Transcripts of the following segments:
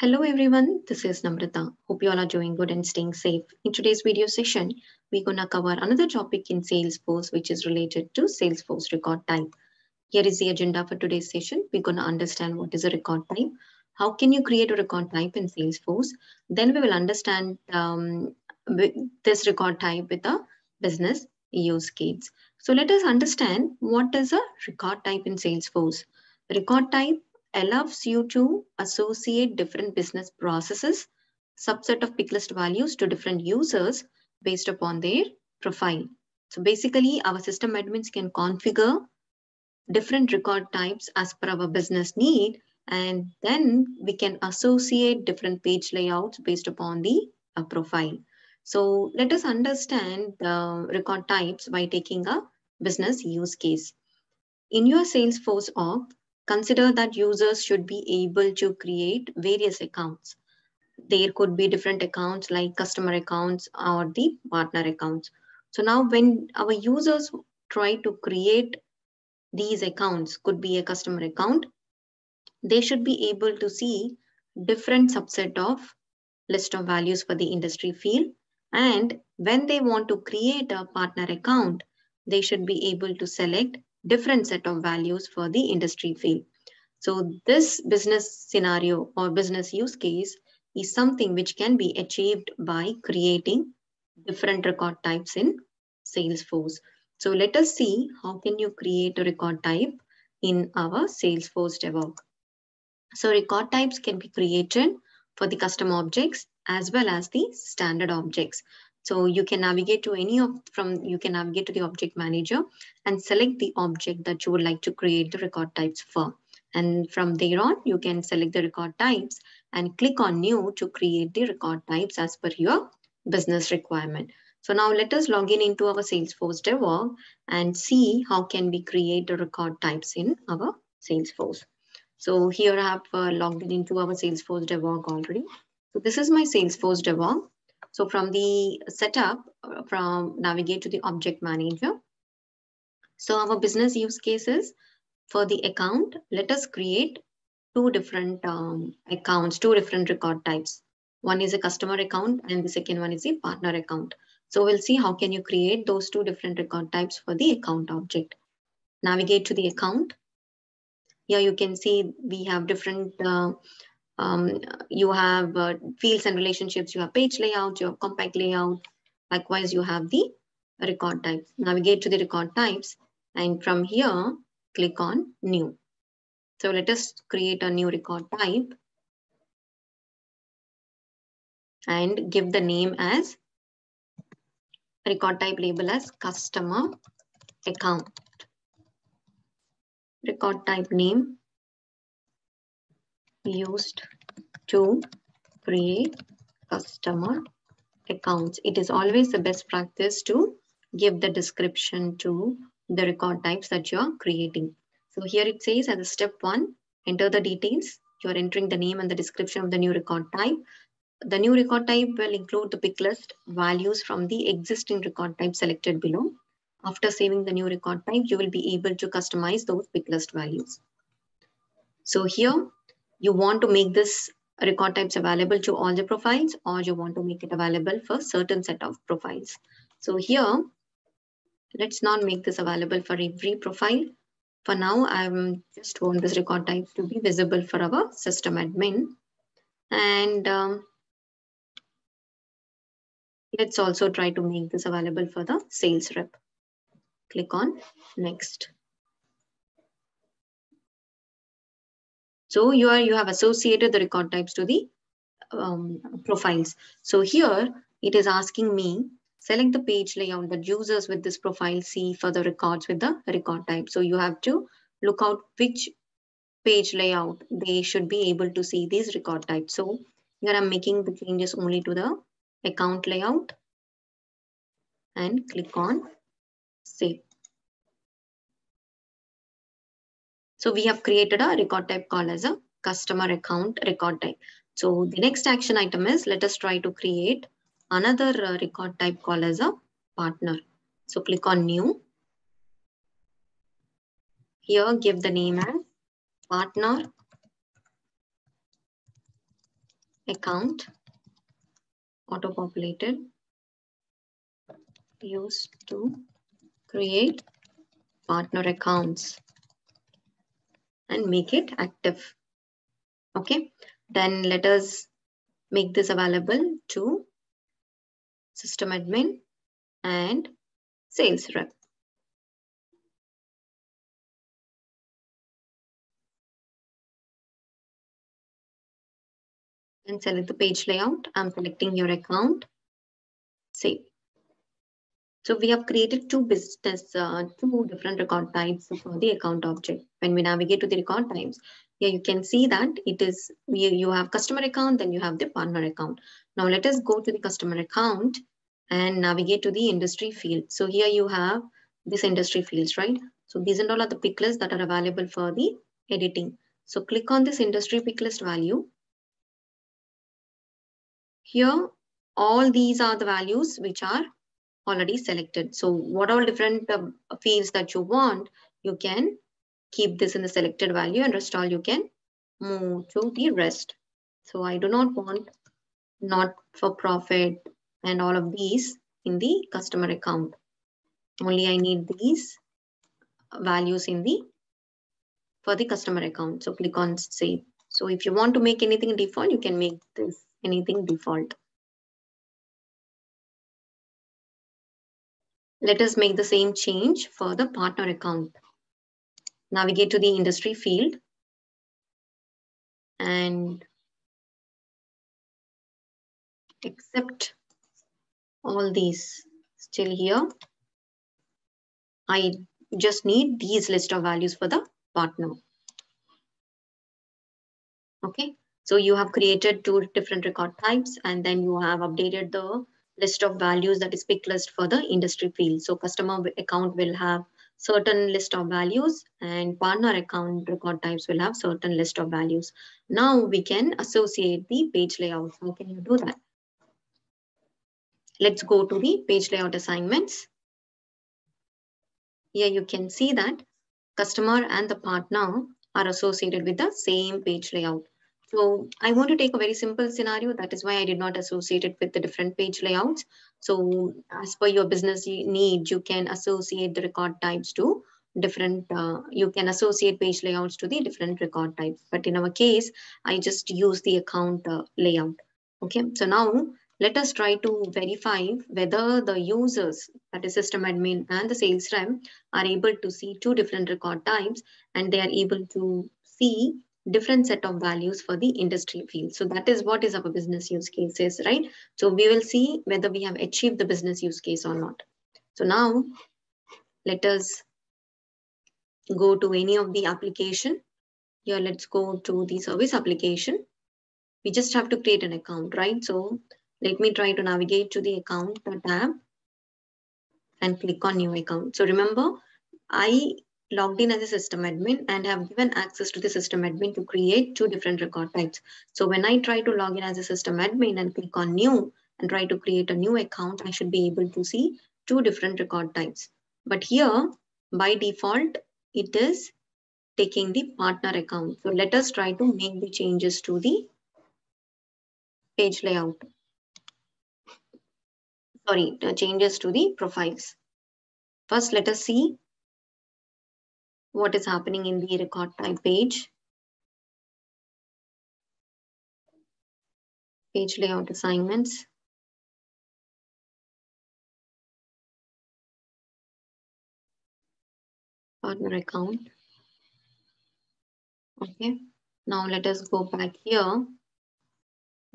Hello everyone, this is Namrata. Hope you all are doing good and staying safe. In today's video session, we're gonna cover another topic in Salesforce which is related to Salesforce record type. Here is the agenda for today's session. We're gonna understand what is a record type, how can you create a record type in Salesforce. Then we will understand um, this record type with a business use case. So let us understand what is a record type in Salesforce. Record type allows you to associate different business processes, subset of pick list values to different users based upon their profile. So basically our system admins can configure different record types as per our business need and then we can associate different page layouts based upon the uh, profile. So let us understand the record types by taking a business use case. In your Salesforce org, consider that users should be able to create various accounts. There could be different accounts like customer accounts or the partner accounts. So now when our users try to create these accounts, could be a customer account, they should be able to see different subset of list of values for the industry field. And when they want to create a partner account, they should be able to select different set of values for the industry field. So this business scenario or business use case is something which can be achieved by creating different record types in Salesforce. So let us see how can you create a record type in our Salesforce dev org. So record types can be created for the custom objects as well as the standard objects. So you can navigate to any of from you can navigate to the object manager and select the object that you would like to create the record types for. And from there on, you can select the record types and click on new to create the record types as per your business requirement. So now let us log in into our Salesforce dev org and see how can we create the record types in our Salesforce. So here I have uh, logged in into our Salesforce dev org already. So this is my Salesforce dev org. So from the setup, uh, from navigate to the object manager. So our business use cases for the account, let us create two different um, accounts, two different record types. One is a customer account and the second one is a partner account. So we'll see how can you create those two different record types for the account object. Navigate to the account. Here you can see we have different uh, um, you have uh, fields and relationships, you have page layout, you have compact layout. Likewise, you have the record types. Navigate to the record types and from here, click on new. So let us create a new record type and give the name as record type label as customer account. Record type name used to create customer accounts. It is always the best practice to give the description to the record types that you are creating. So here it says as a step one, enter the details. You are entering the name and the description of the new record type. The new record type will include the pick list values from the existing record type selected below. After saving the new record type, you will be able to customize those pick list values. So here you want to make this record types available to all the profiles or you want to make it available for certain set of profiles. So here, let's not make this available for every profile. For now, I'm just want this record type to be visible for our system admin. And um, let's also try to make this available for the sales rep. Click on next. So you are you have associated the record types to the um, profiles. So here it is asking me select the page layout that users with this profile see for the records with the record type. So you have to look out which page layout they should be able to see these record types. So here I'm making the changes only to the account layout and click on save. So we have created a record type called as a customer account record type. So the next action item is let us try to create another uh, record type called as a partner. So click on new. Here give the name as partner account auto populated used to create partner accounts and make it active. Okay, then let us make this available to system admin and sales rep. And select the page layout. I'm selecting your account. Save. So we have created two business, uh, two different record types for the account object. When we navigate to the record types, here you can see that it is, you, you have customer account, then you have the partner account. Now let us go to the customer account and navigate to the industry field. So here you have this industry fields, right? So these and all are the pick lists that are available for the editing. So click on this industry pick list value. Here, all these are the values which are already selected. So what all different uh, fields that you want, you can keep this in the selected value and rest all you can move to the rest. So I do not want not for profit and all of these in the customer account. Only I need these values in the for the customer account. So click on save. So if you want to make anything default, you can make this anything default. Let us make the same change for the partner account. Navigate to the industry field and accept all these still here. I just need these list of values for the partner. Okay, so you have created two different record types and then you have updated the list of values that is pick list for the industry field. So customer account will have certain list of values and partner account record types will have certain list of values. Now we can associate the page layout. How can you do that? Let's go to the page layout assignments. Here you can see that customer and the partner are associated with the same page layout. So I want to take a very simple scenario. That is why I did not associate it with the different page layouts. So as per your business need, you can associate the record types to different, uh, you can associate page layouts to the different record types. But in our case, I just use the account uh, layout. Okay, so now let us try to verify whether the users, that is system admin and the sales rep, are able to see two different record types and they are able to see different set of values for the industry field. So that is what is our business use cases, right? So we will see whether we have achieved the business use case or not. So now let us go to any of the application. Here, let's go to the service application. We just have to create an account, right? So let me try to navigate to the account tab and click on new account. So remember, I logged in as a system admin and have given access to the system admin to create two different record types. So when I try to log in as a system admin and click on new and try to create a new account, I should be able to see two different record types. But here, by default, it is taking the partner account. So let us try to make the changes to the page layout. Sorry, the changes to the profiles. First, let us see what is happening in the record type page. Page layout assignments. Partner account. Okay, now let us go back here.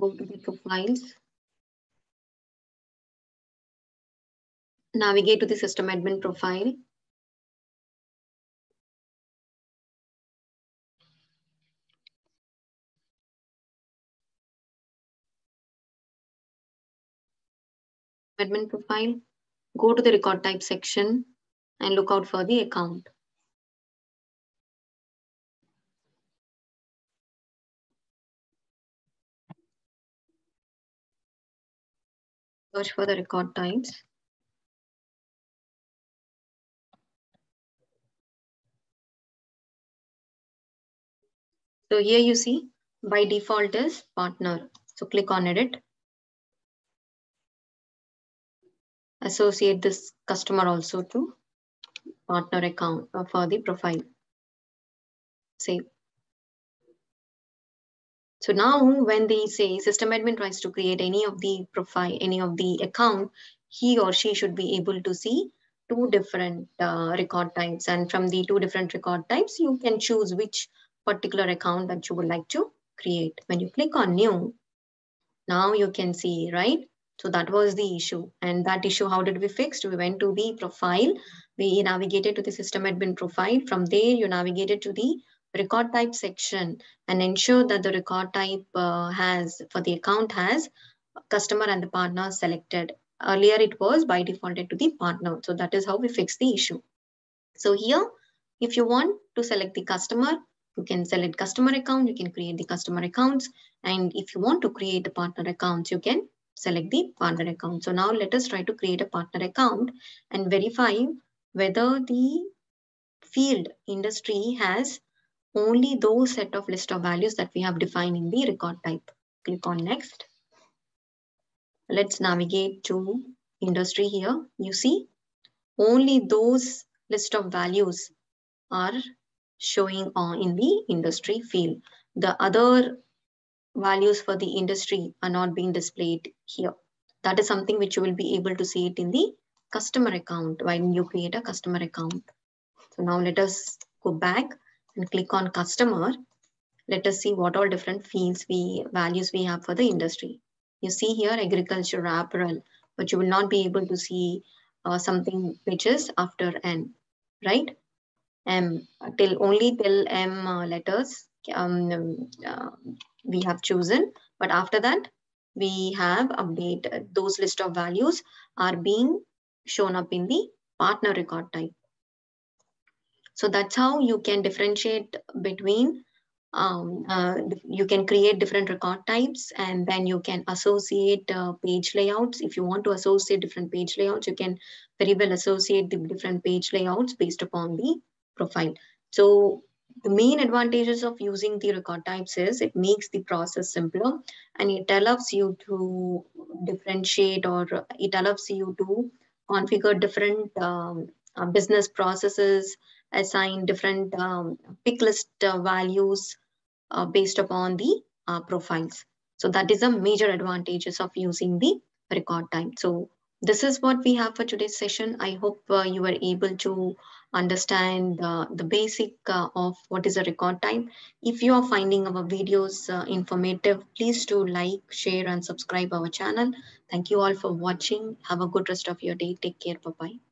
Go to the profiles. Navigate to the system admin profile. Admin profile, go to the record type section and look out for the account. Search for the record types. So here you see by default is partner. So click on edit. Associate this customer also to partner account uh, for the profile. Save. So now when they say system admin tries to create any of the profile, any of the account, he or she should be able to see two different uh, record types. And from the two different record types, you can choose which particular account that you would like to create. When you click on new, now you can see, right? So that was the issue. And that issue, how did we fix? We went to the profile. We navigated to the system admin profile. From there, you navigated to the record type section and ensure that the record type uh, has, for the account has customer and the partner selected. Earlier it was by defaulted to the partner. So that is how we fix the issue. So here, if you want to select the customer, you can select customer account, you can create the customer accounts. And if you want to create the partner accounts, you can select the partner account. So now let us try to create a partner account and verify whether the field industry has only those set of list of values that we have defined in the record type. Click on next. Let's navigate to industry here. You see, only those list of values are showing on in the industry field. The other values for the industry are not being displayed here. That is something which you will be able to see it in the customer account when you create a customer account. So now let us go back and click on customer. Let us see what all different fields we values we have for the industry. You see here agriculture, apparel, but you will not be able to see uh, something which is after N, right? M till only till M uh, letters um, uh, we have chosen. But after that, we have update uh, those list of values are being shown up in the partner record type. So that's how you can differentiate between um, uh, you can create different record types and then you can associate uh, page layouts. If you want to associate different page layouts, you can very well associate the different page layouts based upon the profile. So the main advantages of using the record types is it makes the process simpler and it allows you to differentiate or it allows you to configure different um, uh, business processes, assign different um, pick list uh, values uh, based upon the uh, profiles. So that is a major advantages of using the record type. So this is what we have for today's session. I hope uh, you were able to understand uh, the basic uh, of what is a record type. If you are finding our videos uh, informative, please do like, share and subscribe our channel. Thank you all for watching. Have a good rest of your day. Take care. Bye-bye.